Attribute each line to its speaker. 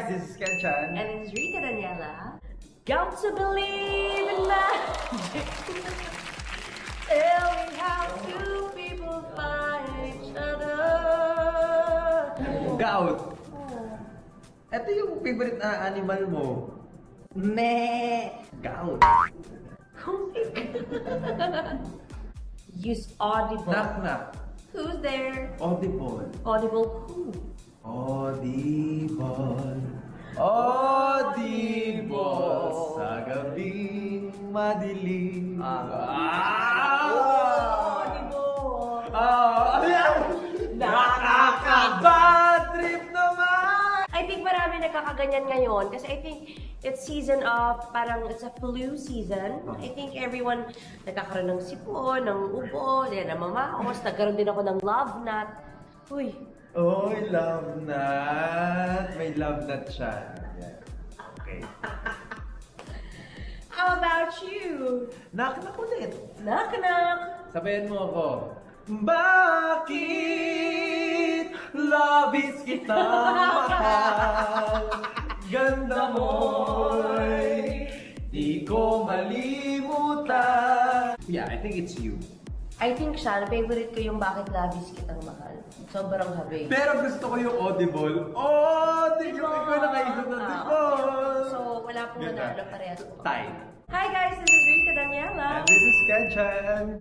Speaker 1: guys, this is Ken Chan.
Speaker 2: And it's Rita Daniela. Got to believe in magic. Tell me how two people find each other.
Speaker 1: Gout. Ito yung favorite na animal mo.
Speaker 2: Me.
Speaker 1: Gout.
Speaker 2: Oh my God. Use audible.
Speaker 1: Knock knock.
Speaker 2: Who's there?
Speaker 1: Audible.
Speaker 2: Audible who?
Speaker 1: Audible. Audible. Sa gabing madilim. Ah!
Speaker 2: Audible.
Speaker 1: Ah! Ano yan? Nakaka-bad trip naman!
Speaker 2: I think marami nagkakaganyan ngayon kasi I think it's season of parang it's a flu season. I think everyone nagkakaroon ng sipon, ng ubo, din namamaos, nagkaroon din ako ng love nut. Uy,
Speaker 1: Oy, love nut. May love nut siya. Yan. Okay.
Speaker 2: how about you?
Speaker 1: Knock knock ulit.
Speaker 2: Knock knock.
Speaker 1: Sabayan mo ako. Bakit love is kita mahal? Ganda mo'y di ko malimutan. Yeah, I think it's you.
Speaker 2: I think siya, favorite ko yung bakit labis kitang mahal. Sobrang habi.
Speaker 1: Pero gusto ko yung audible. Audible! Ikaw na kaisip ng
Speaker 2: Ah,
Speaker 1: audible!
Speaker 2: So, wala pong
Speaker 1: Ganda.
Speaker 2: manalo parehas po.
Speaker 1: Time.
Speaker 2: Hi guys, this is Rita Daniela.
Speaker 1: And this is Ken Chan.